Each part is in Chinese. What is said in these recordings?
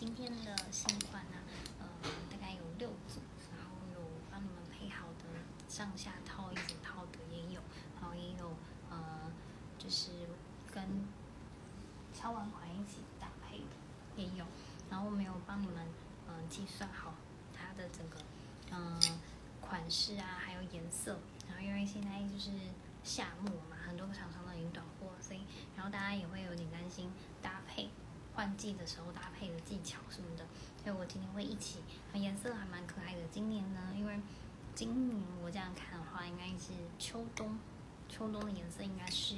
今天的新款呢、呃，大概有六组，然后有帮你们配好的上下套、一整套的也有，然后也有呃，就是跟敲碗款一起搭配的也有，然后我没有帮你们嗯、呃计算好它的整个嗯、呃款式啊，还有颜色，然后因为现在就是夏末嘛，很多厂商都已经短货，所以然后大家也会有点担心搭配。换季的时候搭配的技巧什么的，所以我今天会一起，颜色还蛮可爱的。今年呢，因为今年我这样看的话，应该是秋冬，秋冬的颜色应该是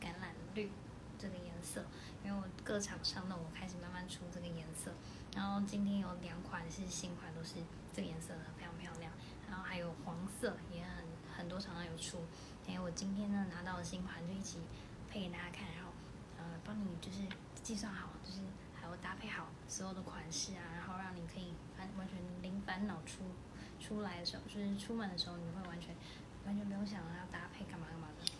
橄榄绿这个颜色，因为我各厂商呢，我开始慢慢出这个颜色。然后今天有两款是新款，都是这个颜色的，非常漂亮。然后还有黄色也很很多厂商有出，哎，我今天呢拿到了新款，就一起配给大家看，然后呃帮你就是。计算好，就是还有搭配好所有的款式啊，然后让你可以完完全零烦恼出出来的时候，就是出门的时候，你会完全完全不用想要搭配干嘛干嘛的。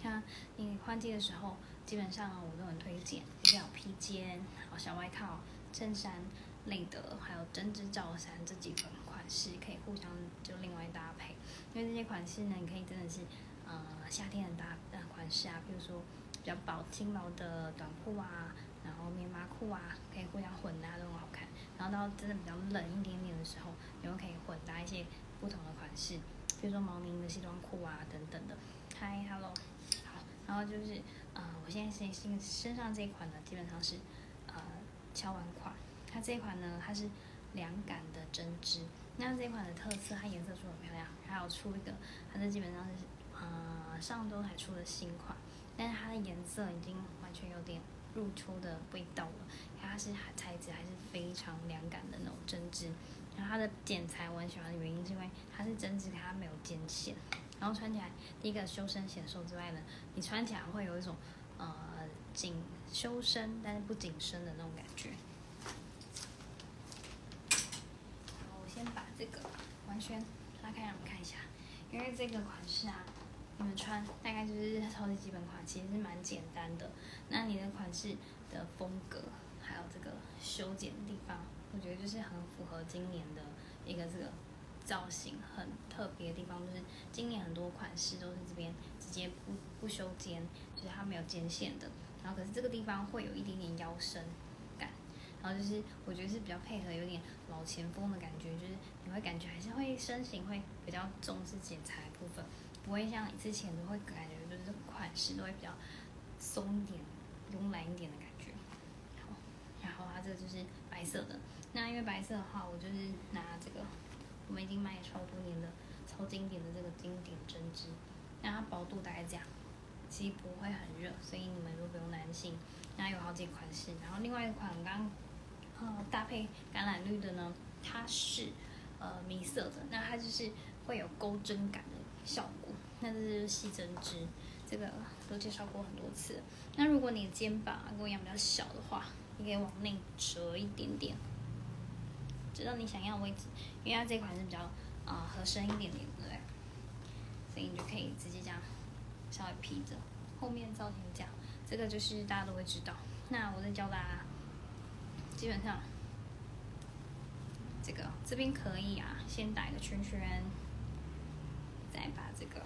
像你换季的时候，基本上我都很推荐，一定要披肩、小外套、衬衫类的，还有针织罩衫这几种款式可以互相就另外搭配，因为这些款式呢，你可以真的是呃夏天的搭呃款式啊，比如说。比较薄轻薄的短裤啊，然后棉麻裤啊，可以互相混搭都很好看。然后到真的比较冷一点点的时候，你们可以混搭一些不同的款式，比如说毛呢的西装裤啊等等的。嗨，hello，好，然后就是呃，我现在身身身上这一款呢，基本上是呃敲完款。它这一款呢，它是凉感的针织。那这一款的特色，它颜色出很漂亮，还有出一个，它这基本上是呃上周才出的新款。但是它的颜色已经完全有点入秋的味道了，它是材质还是非常凉感的那种针织，然后它的剪裁我很喜欢的原因是因为它是针织，它没有肩线，然后穿起来第一个修身显瘦之外呢，你穿起来会有一种呃紧修身但是不紧身的那种感觉。好，我先把这个完全拉开让你们看一下，因为这个款式啊。你们穿大概就是超级基本款，其实是蛮简单的。那你的款式的风格，还有这个修剪的地方，我觉得就是很符合今年的一个这个造型，很特别的地方就是今年很多款式都是这边直接不不修肩，就是它没有肩线的。然后可是这个地方会有一点点腰身感，然后就是我觉得是比较配合有点老前锋的感觉，就是你会感觉还是会身形会比较重视剪裁部分。不会像之前都会感觉就是款式都会比较松一点、慵懒一点的感觉。好，然后它这个就是白色的。那因为白色的话，我就是拿这个，我们已经卖超多年的、超经典的这个经典针织。那它薄度大概这样，其实不会很热，所以你们都不用担心。那有好几款式，然后另外一款刚呃搭配橄榄绿的呢，它是呃米色的，那它就是会有钩针感的效果。那是细针织，这个都介绍过很多次。那如果你的肩膀跟我一样比较小的话，你可以往内折一点点，折到你想要的位置。因为它这款是比较啊合身一点点，对不对？所以你就可以直接这样稍微披着。后面造型这样，这个就是大家都会知道。那我再教大家，基本上这个这边可以啊，先打一个圈圈，再把这个。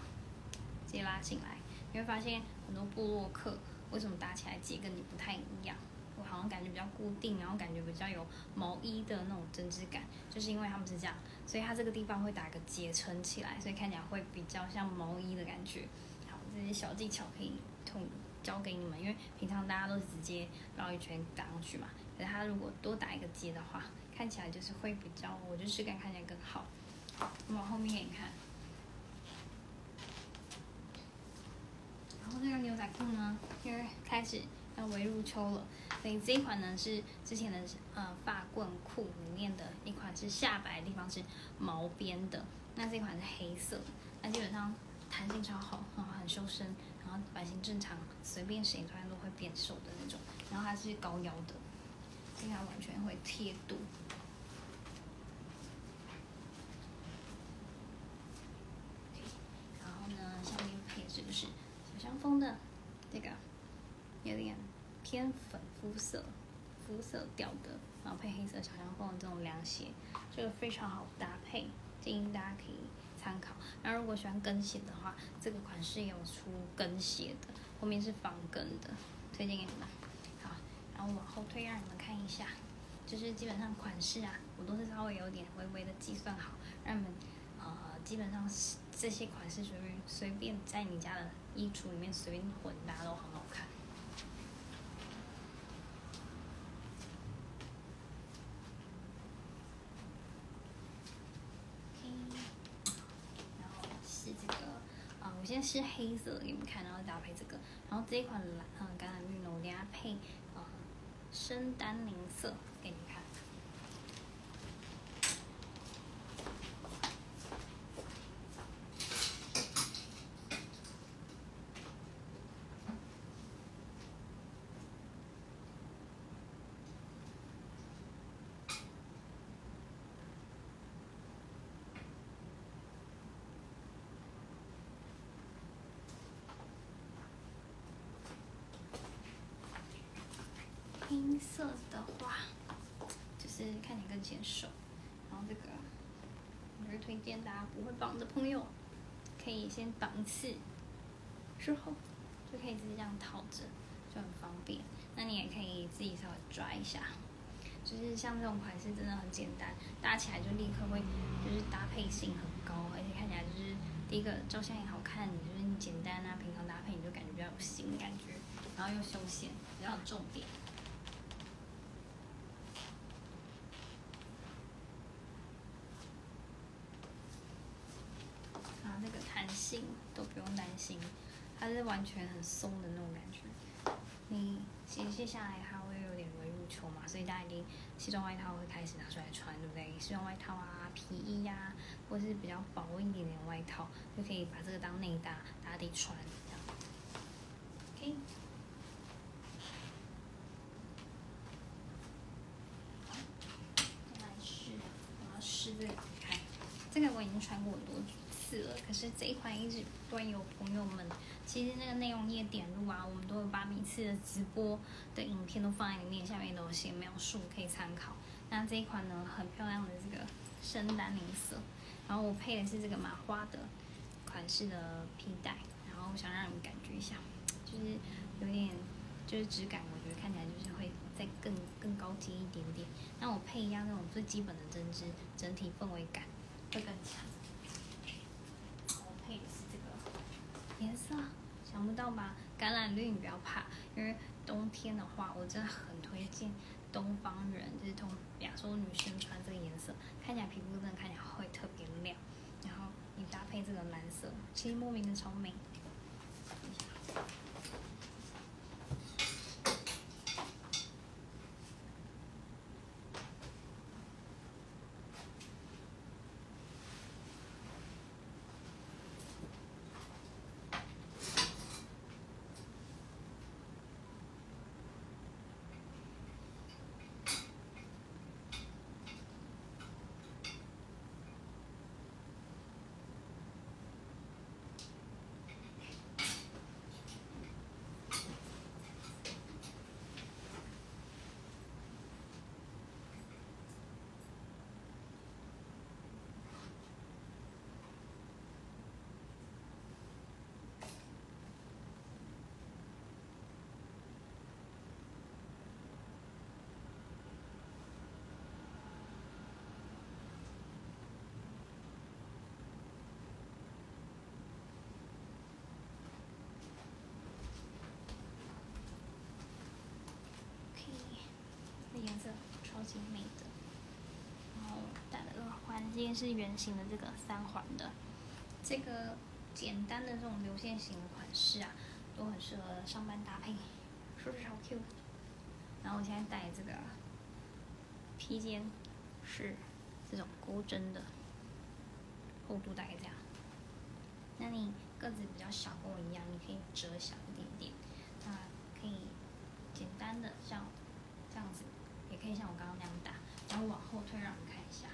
直接拉进来，你会发现很多布洛克为什么打起来结跟你不太一样？我好像感觉比较固定，然后感觉比较有毛衣的那种针织感，就是因为他们是这样，所以它这个地方会打个结撑起来，所以看起来会比较像毛衣的感觉。好，这些小技巧可以通教给你们，因为平常大家都是直接绕一圈打上去嘛，可是它如果多打一个结的话，看起来就是会比较，我觉得质感看起来更好。我们往后面你看。然后这个牛仔裤呢，因为开始要围入秋了，所以这一款呢是之前的呃发棍裤里面的一款，是下摆地方是毛边的。那这款是黑色，那基本上弹性超好，然后很修身，然后版型正常，随便谁穿都会变瘦的那种。然后它是高腰的，这它完全会贴肚。然后呢，下面配置的是。小香风的这个有点偏粉肤色，肤色调的，然后配黑色小香风的这种凉鞋，这个非常好搭配，建议大家可以参考。然后如果喜欢跟鞋的话，这个款式也有出跟鞋的，后面是防跟的，推荐给你们。好，然后往后推让你们看一下，就是基本上款式啊，我都是稍微有点微微的计算好，让你们基本上是这些款式随便随便在你家的衣橱里面随便混搭都很好看。然后是这个，啊我先是黑色给你们看，然后搭配这个，然后这一款蓝嗯橄榄绿呢，我等下配呃深丹宁色给你们。黑色的话，就是看你更显瘦。然后这个，我是推荐大家不会绑的朋友，可以先绑一次，之后就可以直接这样套着，就很方便。那你也可以自己稍微抓一下，就是像这种款式真的很简单，搭起来就立刻会就是搭配性很高，而且看起来就是第一个照相也好看，就是你简单啊，平常搭配你就感觉比较有型的感觉，然后又休闲，比较有重点。性都不用担心，它是完全很松的那种感觉。你斜卸下来，它会有点微入秋嘛，所以大家一定西装外套会开始拿出来穿，对不对？西装外套啊，皮衣呀，或是比较薄一点点外套，就可以把这个当内搭打底穿，这样。OK。来试，我要试这个，看，这个我已经穿过很多次。了，可是这一款一直不断有朋友们，其实那个内容你也点入啊，我们都有把每次的直播的影片都放在里面，下面都有写描述可以参考。那这一款呢，很漂亮的这个深丹宁色，然后我配的是这个麻花的款式的皮带，然后想让你们感觉一下，就是有点就是质感，我觉得看起来就是会再更更高级一点点。那我配一样那种最基本的针织，整体氛围感会更强。颜色想不到吧？橄榄绿你不要怕，因为冬天的话，我真的很推荐东方人，就是同亚洲女生穿这个颜色，看起来皮肤真的看起来会特别亮。然后你搭配这个蓝色，其实莫名的超美。颜色超级美的，然后戴了耳环，今天是圆形的这个三环的，这个简单的这种流线型的款式啊，都很适合上班搭配，是不是超 Q？然后我现在戴这个披肩是这种钩针的，厚度大概这样。那你个子比较小，跟我一样，你可以折小一点点，那可以简单的像这样子。可以像我刚刚那样打，然后往后退，让你看一下。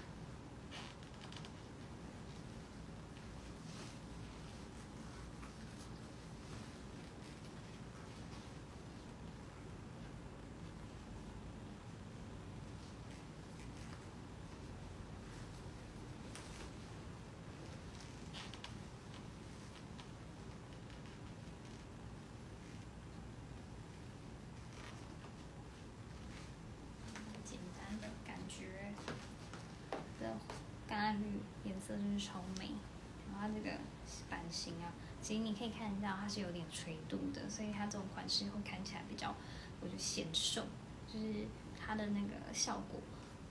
淡绿颜色就是超美，然后它这个版型啊，其实你可以看到它是有点垂度的，所以它这种款式会看起来比较，我觉得显瘦，就是它的那个效果，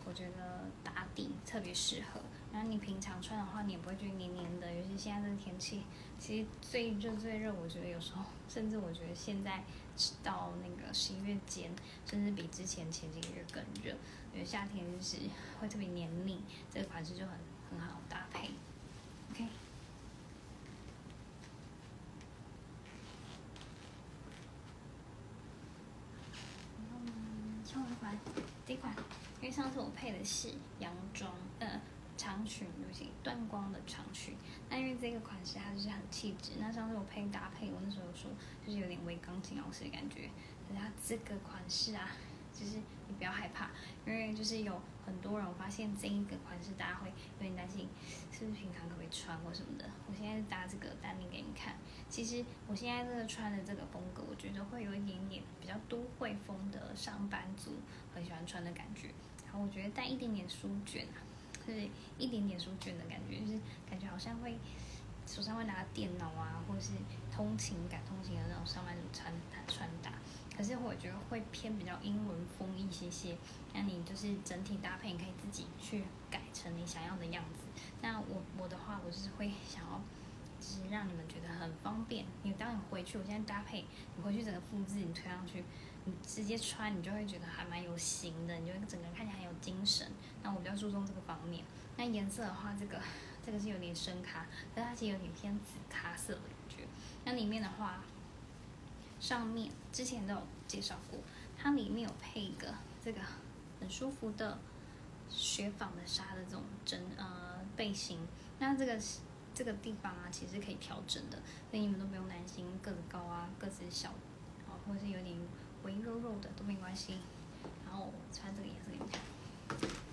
我觉得打底特别适合。然后你平常穿的话，你也不会觉得黏黏的，尤其现在这个天气，其实最热最热，我觉得有时候，甚至我觉得现在到那个十一月间，甚至比之前前几个月更热。因为夏天就是会特别黏腻，这个款式就很很好搭配。OK。然后呢，下一款，这款，因为上次我配的是洋装，呃，长裙，对不起，长裙。那因为这个款式它就是很气质，那上次我配搭配，我那时候说就是有点微钢琴老师的感觉。可是它这个款式啊。就是你不要害怕，因为就是有很多人，我发现这一个款式大家会有点担心，是不是平常可不可以穿或什么的。我现在搭这个单领给你看，其实我现在这个穿的这个风格，我觉得会有一点点比较都会风的上班族很喜欢穿的感觉。然后我觉得带一点点书卷啊，是一点点书卷的感觉，就是感觉好像会手上会拿电脑啊，或者是通勤感通勤的那种上班族穿穿搭。可是我觉得会偏比较英伦风一些些，那你就是整体搭配，你可以自己去改成你想要的样子。那我我的话，我就是会想要，就是让你们觉得很方便。你当你回去，我现在搭配，你回去整个复制，你推上去，你直接穿，你就会觉得还蛮有型的，你就整个人看起来很有精神。那我比较注重这个方面。那颜色的话，这个这个是有点深咖，但它其实有点偏紫咖色的感觉。那里面的话。上面之前都有介绍过，它里面有配一个这个很舒服的雪纺的纱的这种针呃背心，那这个这个地方啊其实可以调整的，所以你们都不用担心个子高啊个子小啊或者是有点微肉肉的都没关系。然后我穿这个颜色给你们看你看。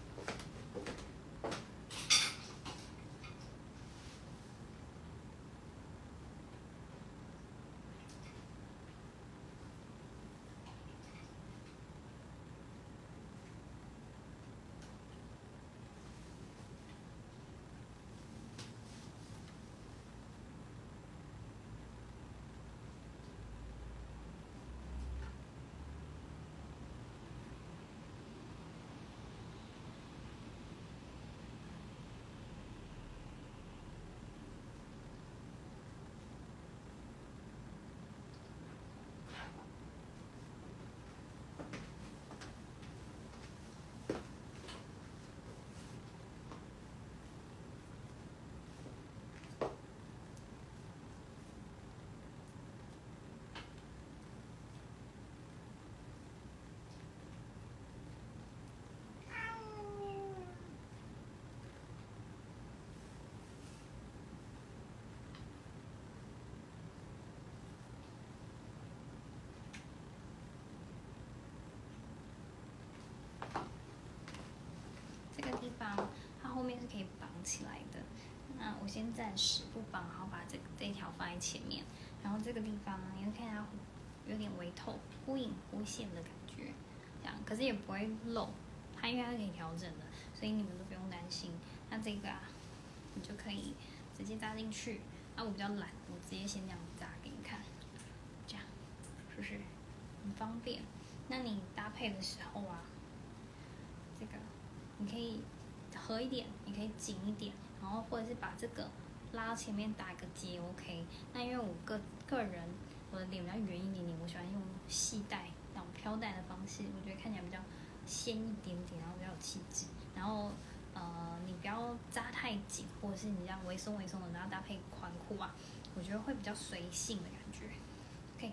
地方，它后面是可以绑起来的。那我先暂时不绑，好把这这一条放在前面。然后这个地方，你会看它有点微透、忽隐忽现的感觉，这样，可是也不会漏。它因为它可以调整的，所以你们都不用担心。那这个啊，你就可以直接扎进去。那我比较懒，我直接先这样扎给你看，这样，是不是很方便？那你搭配的时候啊，这个。你可以合一点，你可以紧一点，然后或者是把这个拉到前面打个结，OK。那因为我个个人我的脸比较圆一点点，我喜欢用系带那种飘带的方式，我觉得看起来比较仙一点点，然后比较有气质。然后呃，你不要扎太紧，或者是你这样微松微松的，然后搭配宽裤啊，我觉得会比较随性的感觉，OK。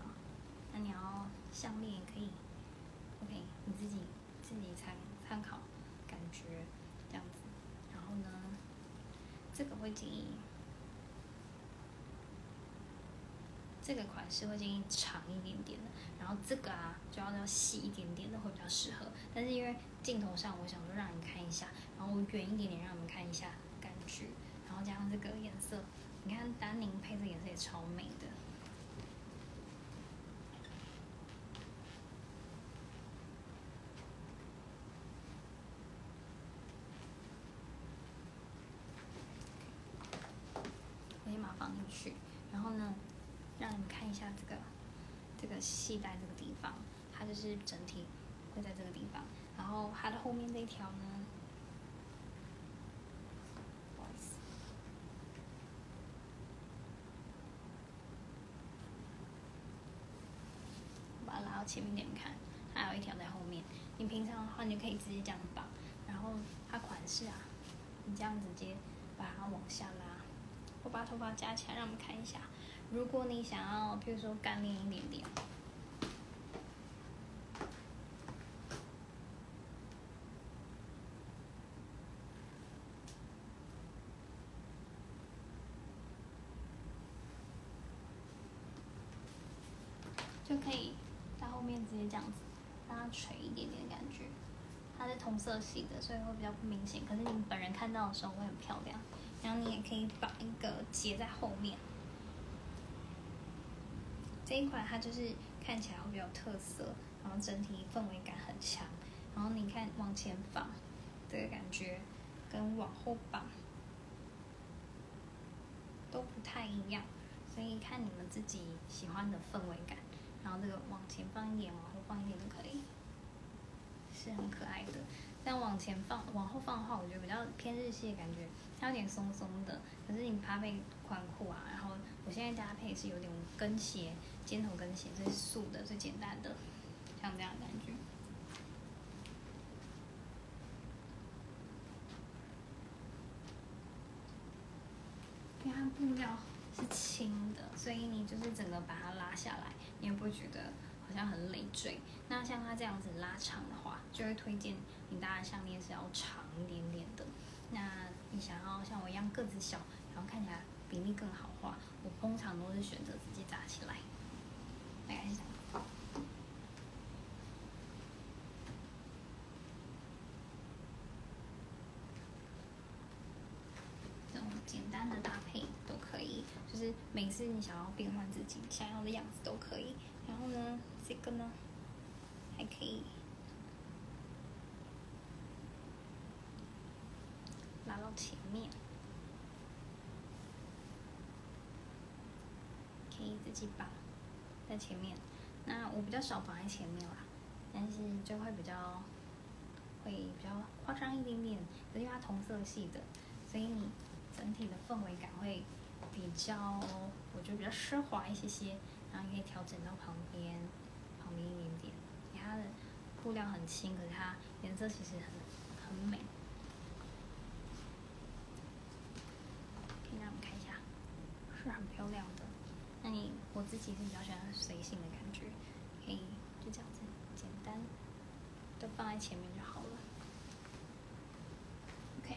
好，那你要项链也可以，OK，你自己自己参参考。觉这样子，然后呢，这个会建议，这个款式会建议长一点点的，然后这个啊就要要细一点点的会比较适合。但是因为镜头上，我想说让你看一下，然后远一点点让你们看一下感觉，然后加上这个颜色，你看丹宁配这颜色也超美的。进去，然后呢，让你看一下这个这个系带这个地方，它就是整体会在这个地方，然后它的后面这一条呢，不好意思，把它拉到前面点看，还有一条在后面。你平常的话，你就可以直接这样绑，然后它款式啊，你这样直接把它往下拉。把头发夹起来，让我们看一下。如果你想要，比如说干练一点点，就可以在后面直接这样子，让它垂一点点感觉。它是同色系的，所以会比较不明显。可是你本人看到的时候会很漂亮。然后你也可以绑一个结在后面。这一款它就是看起来会比较特色，然后整体氛围感很强。然后你看往前放，这个感觉跟往后绑都不太一样，所以看你们自己喜欢的氛围感。然后这个往前放一点，往后放一点都可以，是很可爱的。但往前放、往后放的话，我觉得比较偏日系的感觉，它有点松松的。可是你搭配宽裤啊，然后我现在搭配是有点跟鞋、尖头跟鞋，这是素的、最简单的，像这样的感觉。因为它布料是轻的，所以你就是整个把它拉下来，你也不觉得。好像很累赘。那像它这样子拉长的话，就会推荐你戴的项链是要长一点点的。那你想要像我一样个子小，然后看起来比例更好的话，我通常都是选择直接扎起来。大概是这样。这种简单的搭配都可以，就是每次你想要变换自己想要的样子都可以。然后呢？这个呢，还可以拉到前面，可以自己绑在前面。那我比较少绑在前面啦，但是就会比较会比较夸张一点点，因为它同色系的，所以你整体的氛围感会比较，我觉得比较奢华一些些。然后你可以调整到旁边。布料很轻，可是它颜色其实很很美，可以让我们看一下，是很漂亮的。那你我自己是比较喜欢随性的感觉，可以就这样子简单，都放在前面就好了。OK，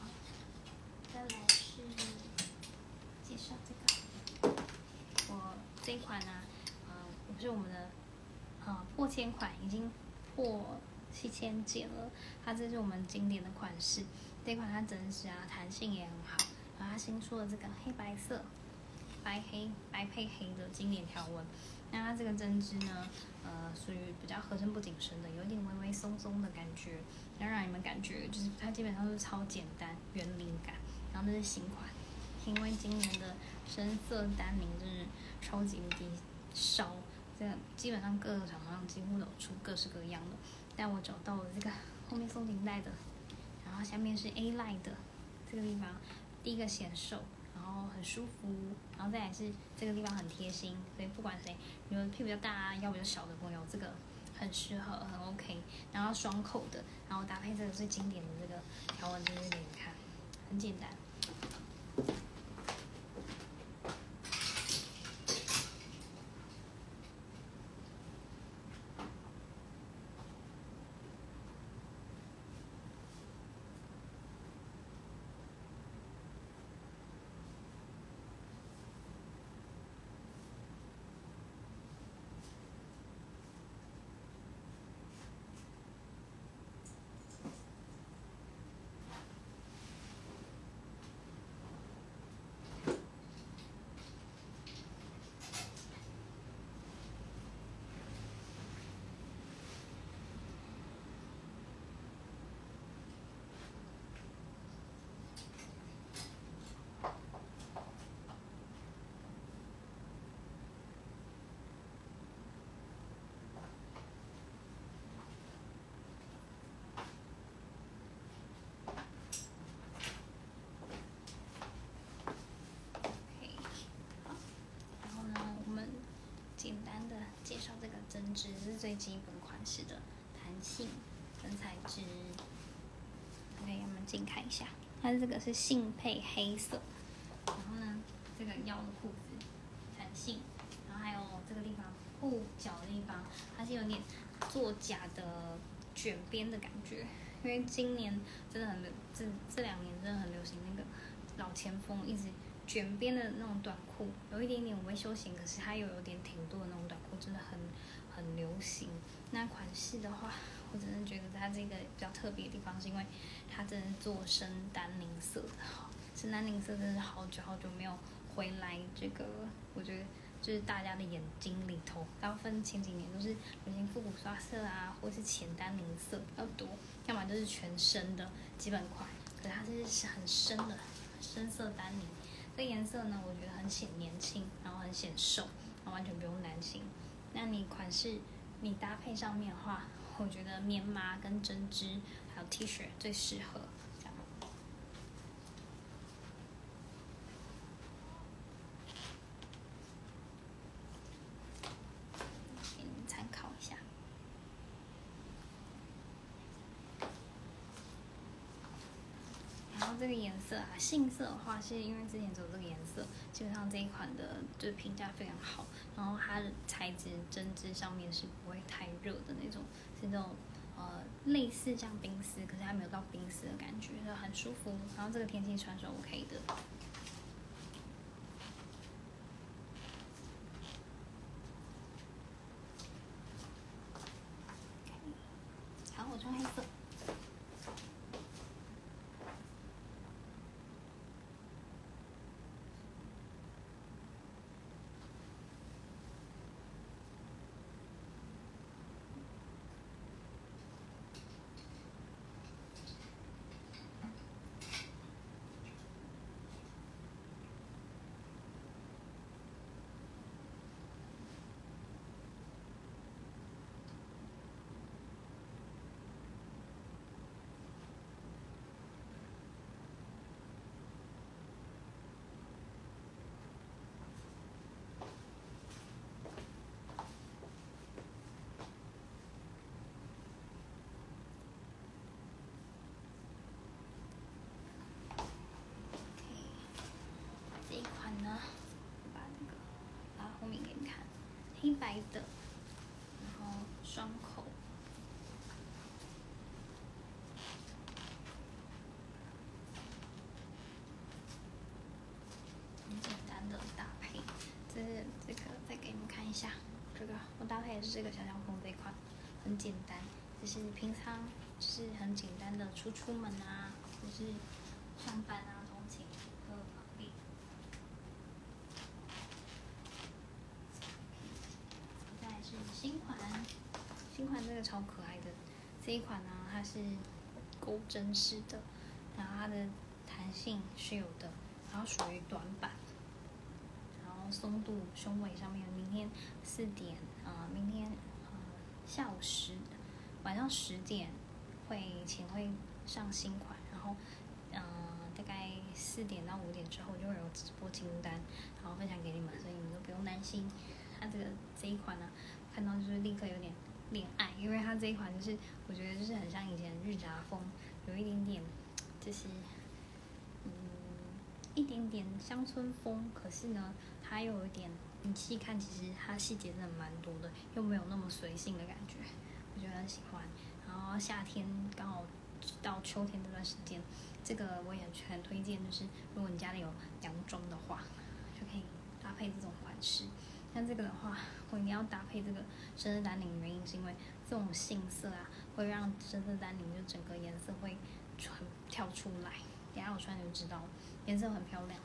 好，再来是介绍这个，我这一款呢，呃，不是我们的。啊，破千款已经破七千件了。它这是我们经典的款式，这款它真实啊，弹性也很好。然后它新出的这个黑白色，白黑白配黑的经典条纹。那它这个针织呢，呃，属于比较合身不紧身的，有一点微微松松的感觉，要让你们感觉就是它基本上是超简单圆领感。然后这是新款，因为今年的深色单宁真是超级无敌烧。这基本上各个厂商几乎都出各式各样的，但我找到了这个后面松紧带的，然后下面是 A line 的，这个地方第一个显瘦，然后很舒服，然后再来是这个地方很贴心，所以不管谁，你们屁股比较大啊、腰比较小的朋友，这个很适合，很 OK。然后双扣的，然后搭配这个最经典的这个条纹针织给你们看，很简单。针织是最基本款式的弹性跟材质。OK，我们近看一下，它这个是杏配黑色，然后呢，这个腰的裤子弹性，然后还有这个地方裤脚的地方，它是有点做假的卷边的感觉，因为今年真的很流，这这两年真的很流行那个老前锋，一直卷边的那种短裤，有一点点微休闲，可是它又有点挺度的那种短裤，真的很很流行。那款式的话，我真的觉得它这个比较特别的地方，是因为它真的做深丹宁色的，深丹宁色真的好久好久没有回来，这个我觉得就是大家的眼睛里头，大部分前几年都是流行复古刷色啊，或是浅丹宁色比较多，要么就是全深的基本款，可是它这是很深的深色丹宁，这颜色呢，我觉得很显年轻，然后很显瘦，完全不用担心。那你款式你搭配上面的话，我觉得棉麻跟针织还有 T 恤最适合这样。给你们参考一下。然后这个颜色啊，杏色的话，是因为之前只有这个颜色，基本上这一款的就评价非常好。然后它的材质针织上面是不会太热的那种，是那种呃类似像冰丝，可是它没有到冰丝的感觉，就很舒服。然后这个天气穿是 OK 的。好，我穿黑色。这一款呢，把那个拉后面给你看，黑白的，然后双口，很简单的搭配。这是这个再给你们看一下，这个我搭配的是这个小小风这一款，很简单，就是平常就是很简单的出出门啊，或是上班啊、通勤都很方便。再来是新款，新款这个超可爱的，这一款呢它是钩针式的，然后它的弹性是有的，然后属于短版，然后松度胸围上面，明天四点，呃，明天呃下午十晚上十点会前会上新款，然后嗯、大概四点到五点之后就会有直播清单，然后分享给你们，所以你们都不用担心。它这个这一款呢，看到就是立刻有点恋爱，因为它这一款就是我觉得就是很像以前日杂风，有一点点就是嗯一点点乡村风，可是呢它又有一点你细看其实它细节真的蛮多的，又没有那么随性的感觉，我觉得很喜欢。然后夏天刚好到秋天这段时间，这个我也很推荐，就是如果你家里有洋装的话，就可以搭配这种款式。像这个的话，我一定要搭配这个深色丹宁，原因是因为这种杏色啊，会让深色丹宁就整个颜色会穿跳出来。等下我穿就知道，颜色很漂亮。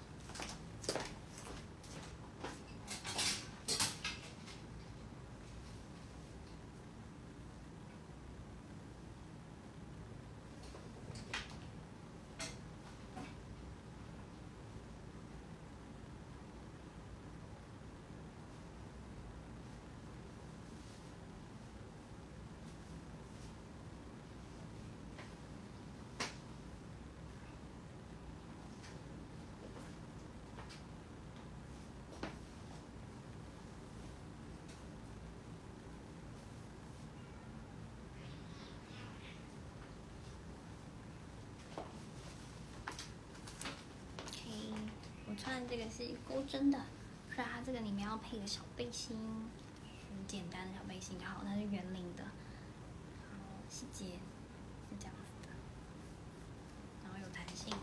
穿的这个是钩针的，所以它这个里面要配个小背心，很简单的小背心就好，它是圆领的，然后细节是这样子的，然后有弹性，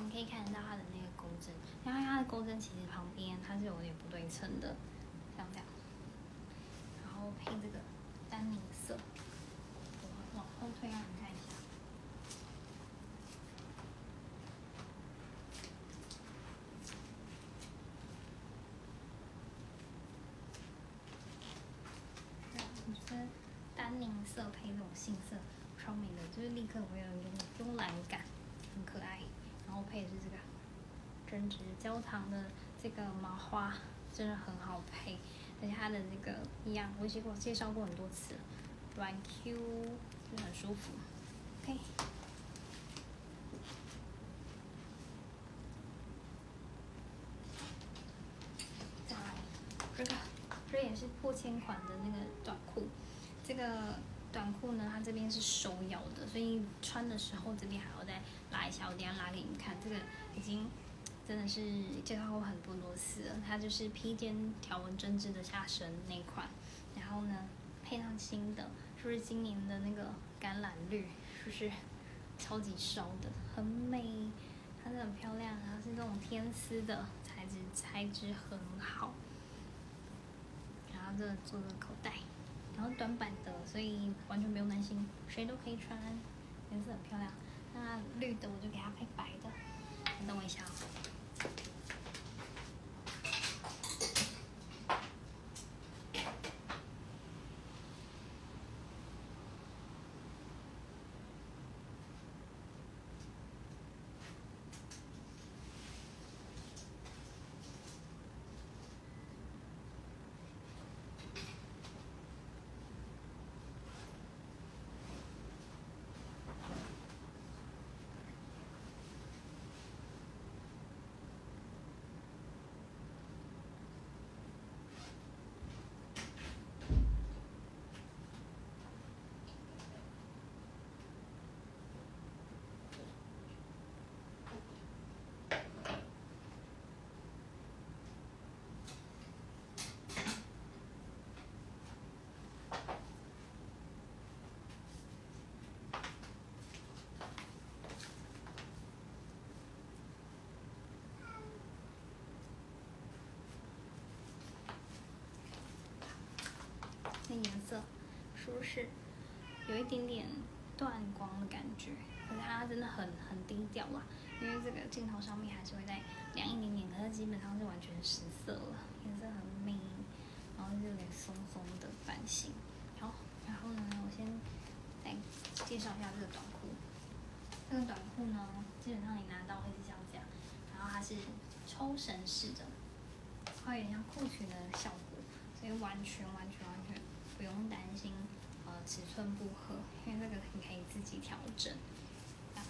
你可以看得到它的那个钩针，因为它的钩针其实旁边它是有点不对称的，像这样，然后配这个丹宁色，往后退啊你看一下。对啊，我觉得丹宁色配那种杏色超美的，就是立刻会有一种慵懒感，很可爱。然后配的是这个针织焦糖的这个麻花，真的很好配，而且它的这个一样，我介过介绍过很多次了，软 Q 就很舒服。OK。再来这个，这也是破千款的那个短裤。这个短裤呢，它这边是收腰的，所以穿的时候这边还要再拉一下。我等下拉给你们看，这个已经真的是介绍过很多多次了。它就是披肩条纹针织的下身那款，然后呢配上新的，是不是今年的那个橄榄绿，是不是超级烧的，很美，它是很漂亮，然后是这种天丝的材质，材质很好。然后这做个口袋，然后短版的，所以完全不用担心，谁都可以穿，颜色很漂亮。那绿的我就给它配白的，你等我一下哦。那颜色舒适，有一点点断光的感觉，可是它真的很很低调啦。因为这个镜头上面还是会再亮一点点，可是基本上是完全实色了，颜色很美，然后是有点松松的版型。好，然后呢，我先再介绍一下这个短裤。这个短裤呢，基本上你拿到会是像这样，然后它是抽绳式的，它有点像裤裙的效果，所以完全完全完全不用担心尺寸不合，因为这个你可以自己调整，这样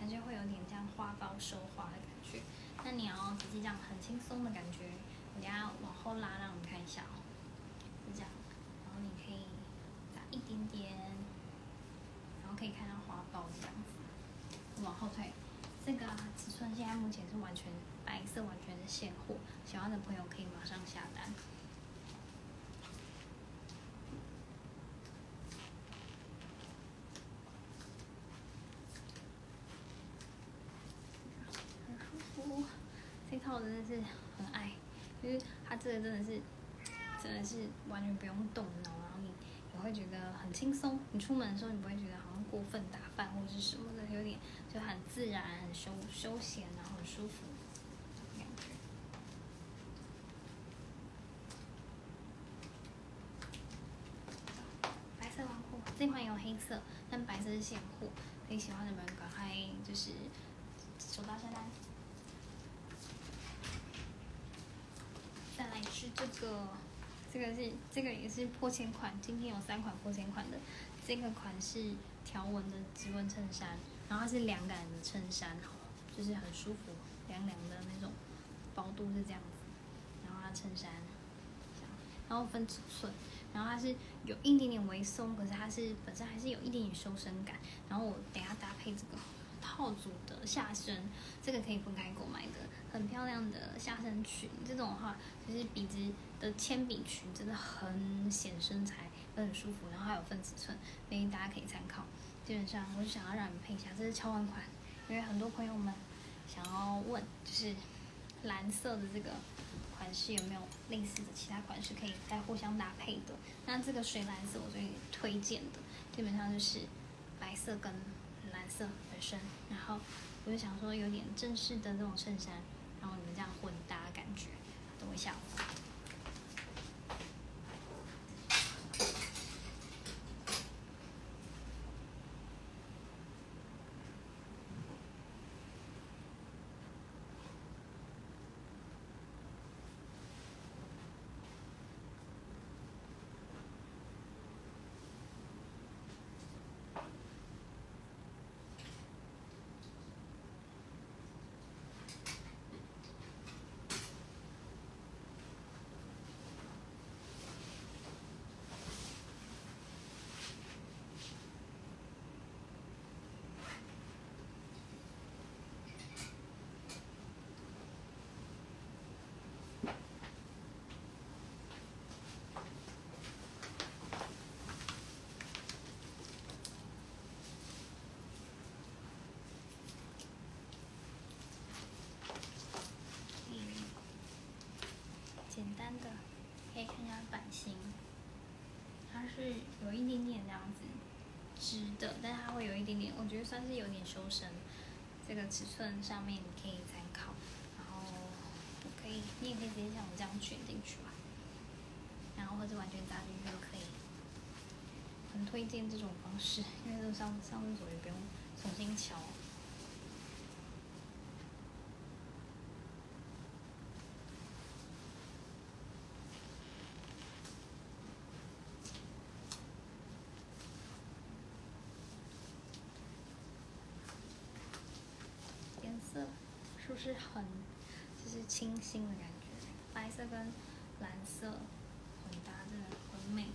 感觉会有点这样花苞收花的感觉。那你要直接这样很轻松的感觉，我等下往后拉让你看一下哦，是这样，然后你可以打一点点，然后可以看到花苞这样子，往后退。这个尺寸现在目前是完全白色，完全是现货，喜欢的朋友可以马上下单。很舒服，这套真的是很爱，因为它这个真的是真的是完全不用动脑，然后你你会觉得很轻松。你出门的时候，你不会觉得好像过分打扮或者是什么的，有点就很自然、很休休闲，然后很舒服。白色短裤，这款有黑色，但白色是现货，可以喜欢的人赶快就是手到下单。再来是这个，这个是这个也是破千款，今天有三款破千款的，这个款是条纹的织纹衬衫，然后它是凉感的衬衫，就是很舒服，凉凉的那种，薄度是这样子，然后它衬衫，然后分尺寸，然后它是有一点点微松，可是它是本身还是有一点点修身感，然后我等一下搭配这个。套组的下身，这个可以分开购买的，很漂亮的下身裙。这种的话，其实笔直的铅笔裙真的很显身材，很舒服，然后还有分尺寸，所以大家可以参考。基本上，我就想要让你们配一下，这是超款款，因为很多朋友们想要问，就是蓝色的这个款式有没有类似的其他款式可以再互相搭配的？那这个水蓝色我最推荐的，基本上就是白色跟蓝色然后我就想说有点正式的那种衬衫，然后你们这样混搭感觉，等我一下。简单的，可以看一下版型，它是有一点点这样子直的，但它会有一点点，我觉得算是有点修身。这个尺寸上面你可以参考，然后我可以，你也可以直接像我这样卷进去吧，然后或者完全扎进去都可以。很推荐这种方式，因为这上上厕所也不用重新敲。颜色就是很就是清新的感觉？白色跟蓝色混搭，真的很美。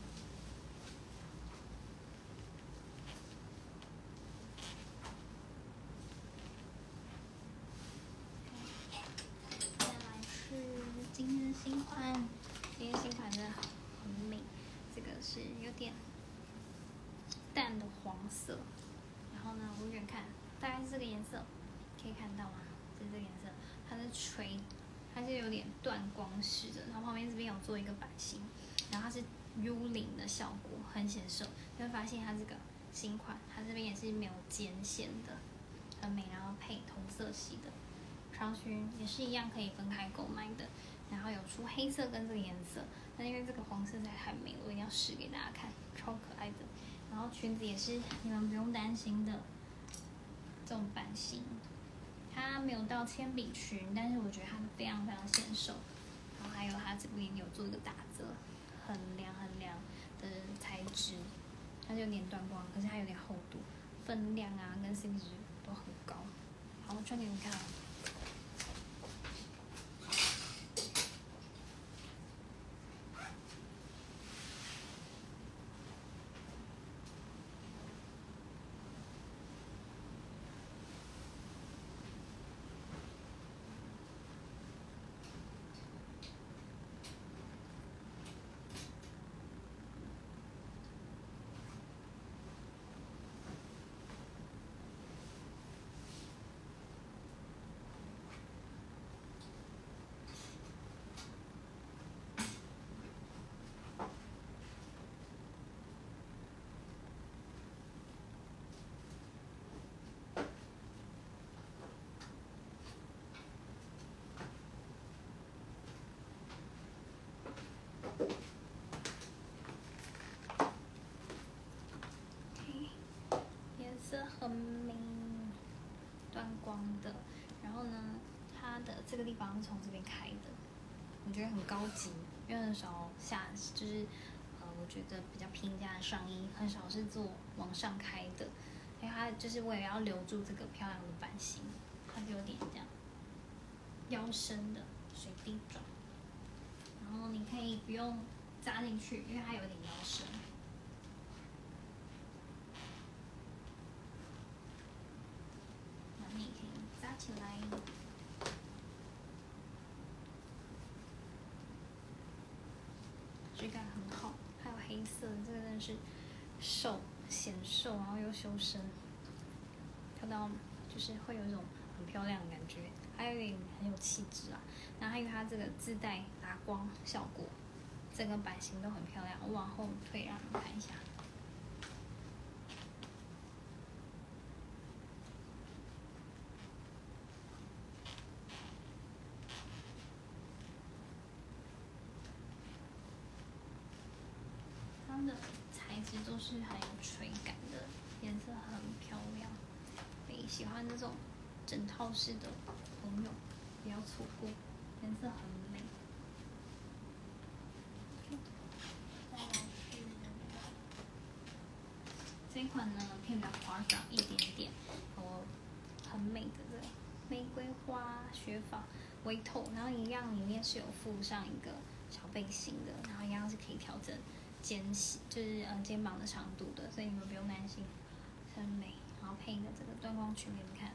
再来是今天的新款，今天新款真的很美，这个是有点淡的黄色，然后呢，我远看大概是这个颜色，可以看到吗？是这个颜色，它是垂，它是有点断光式的，然后旁边这边有做一个版型，然后它是 U 领的效果，很显瘦。你会发现它这个新款，它这边也是没有肩线的，很美，然后配同色系的长裙也是一样可以分开购买的，然后有出黑色跟这个颜色，那因为这个黄色在太美了，我一定要试给大家看，超可爱的。然后裙子也是你们不用担心的，这种版型，它没有到铅笔裙，但是我觉得它非常非常显瘦。然后还有它这边有做一个打折，很凉很凉的材质，它就有点断光，可是它有点厚度，分量啊跟 CP 值都很高。好，我穿给你们看。颜色很明，断光的。然后呢，它的这个地方是从这边开的，我觉得很高级，因为很少下就是呃，我觉得比较平价的上衣很少是做往上开的，因为它就是为了要留住这个漂亮的版型，它就有点这样腰身的水滴状。然后你可以不用扎进去，因为它有点腰身。黑色，这个真的是瘦显瘦，然后又修身，跳到就是会有一种很漂亮的感觉，还有一点很有气质啊。然后还有它这个自带打光效果，整个版型都很漂亮。我往后退让你们看一下。它的质都是很有垂感的，颜色很漂亮。你喜欢这种整套式的朋友，不要错过，颜色很美。再来是这款呢，偏比较夸张一点点，哦，很美的这个玫瑰花雪纺微透，然后一样里面是有附上一个小背心的，然后一样是可以调整。肩就是呃肩膀的长度的，所以你们不用担心，很美。然后配一个这个断光裙给你们看。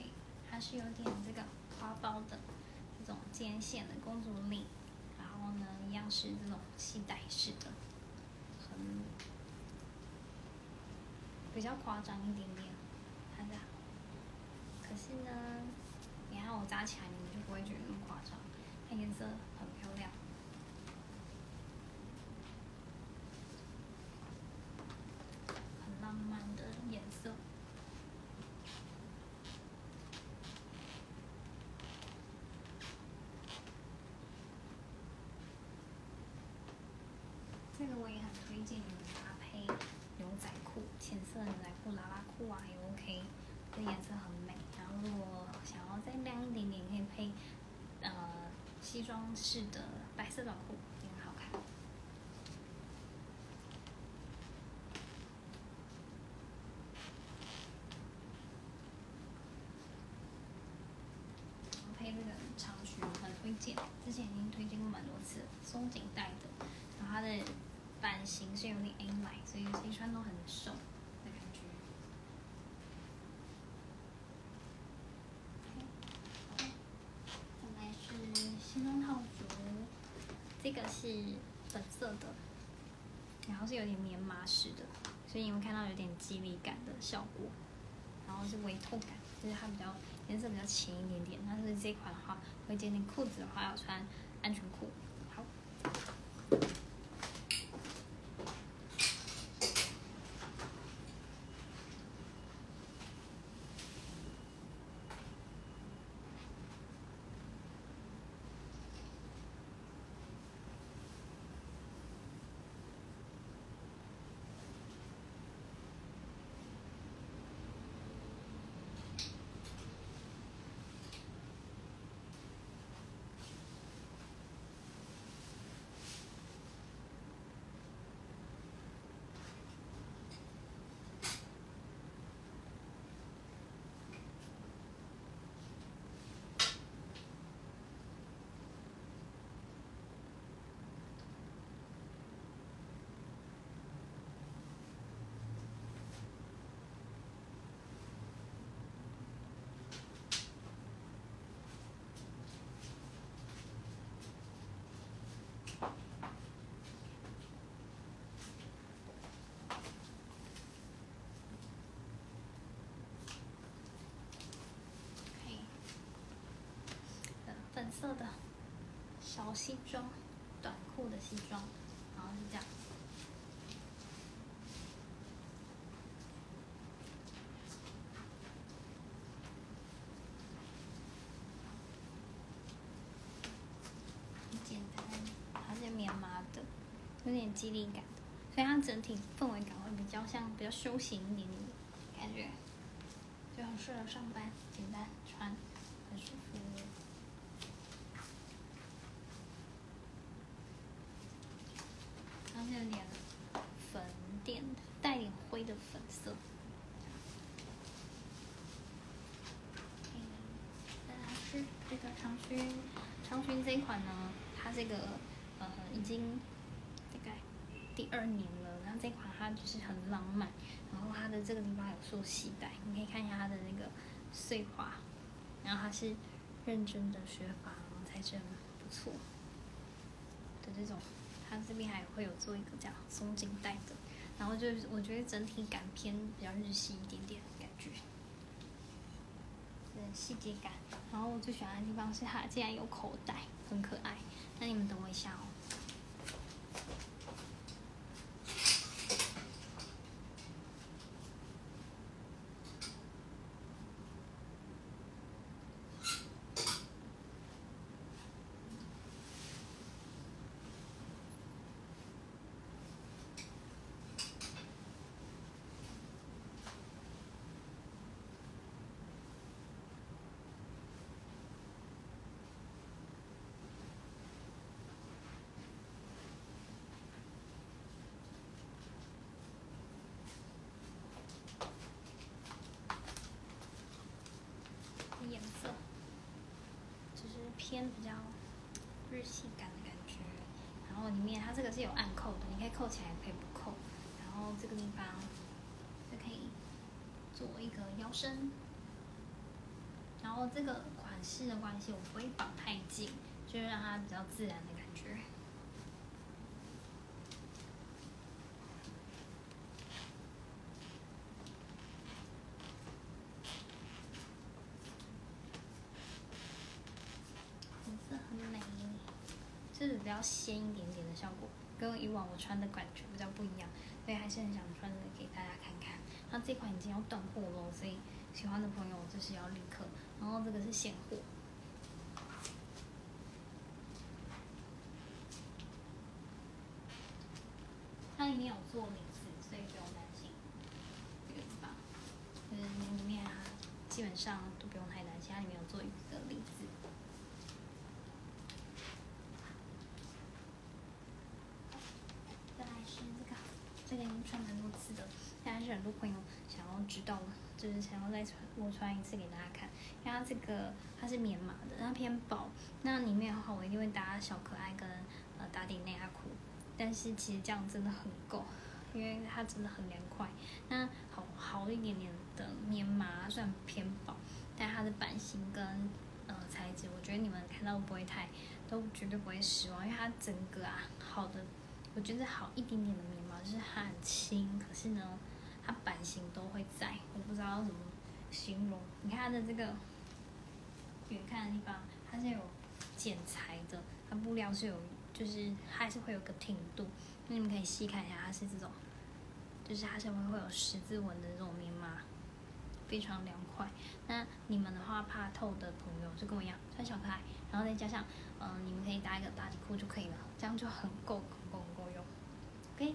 OK，它是有点这个花苞的这种肩线的公主领，然后呢，一样是这种系带式的，很比较夸张一点点，看一下。可是呢，你看我扎起来，你们就不会觉得那么夸张，它颜色很漂亮，很浪漫的颜色。这个我也很推荐你们搭配牛仔裤，浅色牛仔裤、喇叭裤啊也 OK，这颜色很美。然后如果想要再亮一点点，可以配呃西装式的白色短裤，也很好看。配这个长裙很推荐，之前已经推荐过蛮多次，松紧带的，然后它的版型是有点 A 来，所以谁穿都很瘦的感觉。再来是西装套服，这个是粉色的，然后是有点棉麻式的，所以你会看到有点肌理感的效果，然后是微透感，就是它比较颜色比较浅一点点。但是这款的话，会建议裤子的话要穿安全裤。色的小西装，短裤的西装，然后是这样。很简单，它是棉麻的，有点肌理感，所以它整体氛围感会比较像比较休闲一点点的感觉，就很适合上班，简单穿，很舒服。它是有点粉点的，带点灰的粉色。嗯，再来是这长裙，这一款呢，它这个呃已经大概第二年了，然后这款它就是很浪漫，然后它的这个地方有做系带，你可以看一下它的那个碎花，然后它是认真的学法，然后才真不错的这种，它这边还会有做一个这样松紧带的，然后就是我觉得整体感偏比较日系一点点的感觉。的细节感，然后我最喜欢的地方是它竟然有口袋，很可爱。那你们等我一下哦。颜色就是偏比较日系感的感觉，然后里面它这个是有暗扣的，你可以扣起来，也可以不扣。然后这个地方就可以做一个腰身，然后这个款式的关系，我不会绑太紧，就是让它比较自然的感觉。颜色很美，就是比较鲜一点点的效果，跟以往我穿的感觉比较不一样，所以还是很想穿的给大家看看。那这款已经要断货了，所以喜欢的朋友就是要立刻。然后这个是现货，它里面有做领子，所以不用担心这个地方。嗯，里面啊，基本上都不用太担心，它里面有做一个领子。再来是这个，这个已经穿蛮多是的，现在是很多朋友想要知道，就是想要再穿我穿一次给大家看。因为它这个它是棉麻的，它偏薄，那里面的话我一定会搭小可爱跟呃打底内阿裤，但是其实这样真的很够，因为它真的很凉快。那好好一点点的棉麻虽然偏薄，但它的版型跟呃材质，我觉得你们看到不会太都绝对不会失望，因为它整个啊好的。我觉得好一点点的棉，是它很轻，可是呢，它版型都会在，我不知道怎么形容。你看它的这个远看的地方，它是有剪裁的，它布料是有，就是它还是会有个挺度。那你们可以细看一下，它是这种，就是它上面会有十字纹的这种棉麻，非常凉快。那你们的话怕透的朋友就跟我一样穿小可爱，然后再加上嗯、你们可以搭一个打底裤就可以了，这样就很够很够很够用。OK。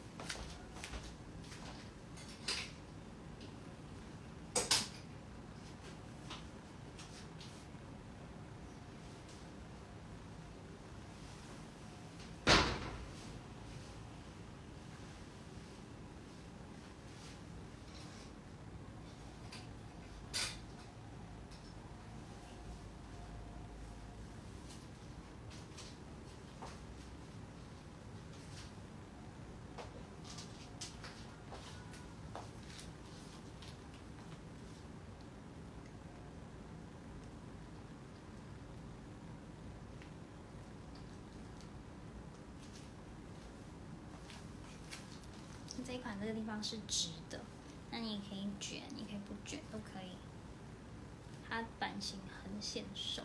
这款这个地方是直的，那你也可以卷，你可以不卷都可以。它版型很显瘦，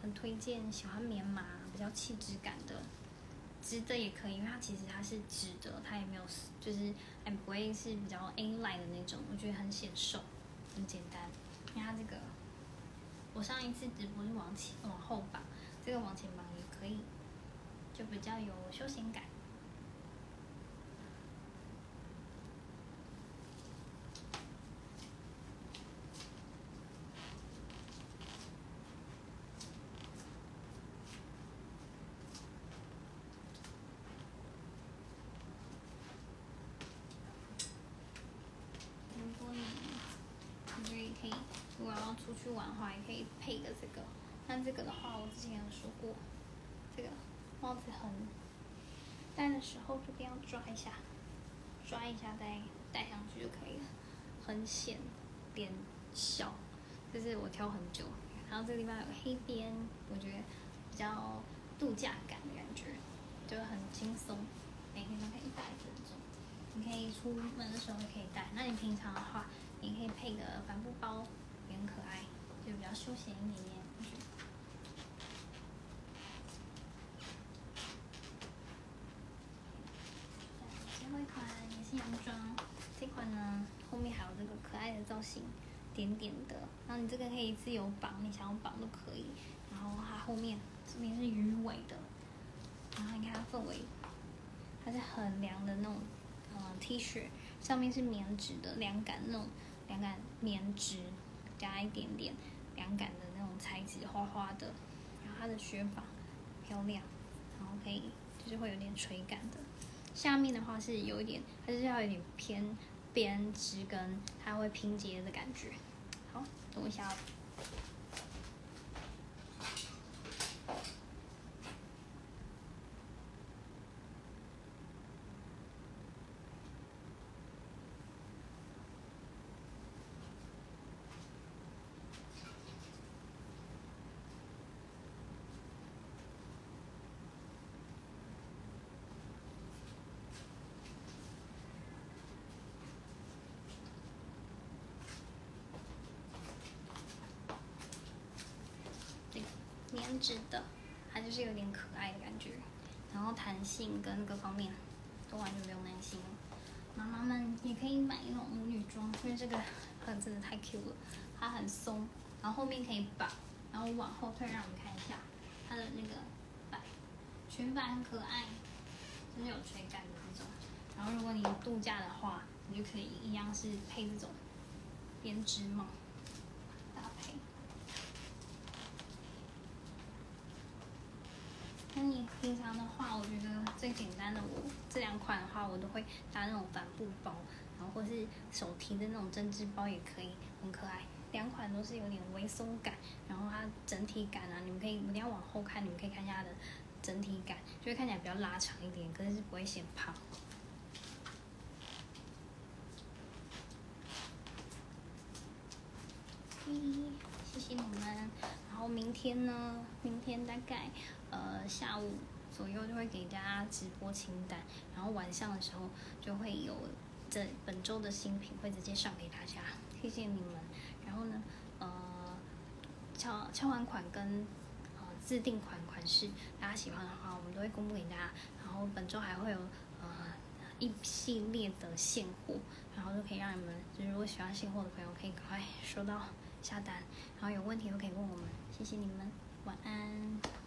很推荐喜欢棉麻比较气质感的，直的也可以，因为它其实它是直的，它也没有就是哎不会是比较 A line 的那种，我觉得很显瘦，很简单。因为它这个，我上一次直播是往前往后绑，这个往前绑也可以，就比较有休闲感。出去玩的话，也可以配个这个。那这个的话，我之前有说过，这个帽子很戴时候就这样抓一下，抓一下再戴上去就可以了，很显脸小。这是我挑很久，然后这个地方有黑边，我觉得比较度假感的感觉，就很轻松，每天都可以戴这种。你可以出门的时候也可以戴，那你平常的话，你可以配个帆布包。也很可爱，就比较休闲一点点。最后一款也是洋装，这款呢后面还有这个可爱的造型，点点的。然后你这个可以自由绑，你想要绑都可以。然后它后面这边是鱼尾的，然后你看它氛围，它是很凉的那种，嗯 T 恤，上面是棉质的凉感那种凉感棉质。加一点点凉感的那种材质，花花的，然后它的雪纺漂亮，然后可以就是会有点垂感的。下面的话是有一点，它是要有点偏编织跟它会拼接的感觉。好，等我一下。棉质的，它就是有点可爱的感觉，然后弹性跟各方面都完全不用担心。妈妈们也可以买那种母女装，因为这个很真的太 Q 了，它很松，然后后面可以绑，然后往后退，让我们看一下它的那个摆裙摆很可爱，就是有垂感的那种。然后如果你度假的话，你就可以一样是配这种编织帽。那你平常的话，我觉得最简单的，我这两款的话，我都会搭那种帆布包，然后或是手提的那种针织包也可以，很可爱。两款都是有点微松感，然后它整体感啊，你们可以一定要往后看，你们可以看一下它的整体感，就会看起来比较拉长一点，可是是不会显胖。谢谢你们，然后明天呢？明天大概呃下午左右就会给大家直播清单，然后晚上的时候就会有这本周的新品会直接上给大家。谢谢你们，然后呢，呃，敲敲完款跟呃自定款款式，大家喜欢的话，我们都会公布给大家。然后本周还会有呃一系列的现货，然后就可以让你们，就是如果喜欢现货的朋友，可以赶快收到。下单，然后有问题都可以问我们，谢谢你们，晚安。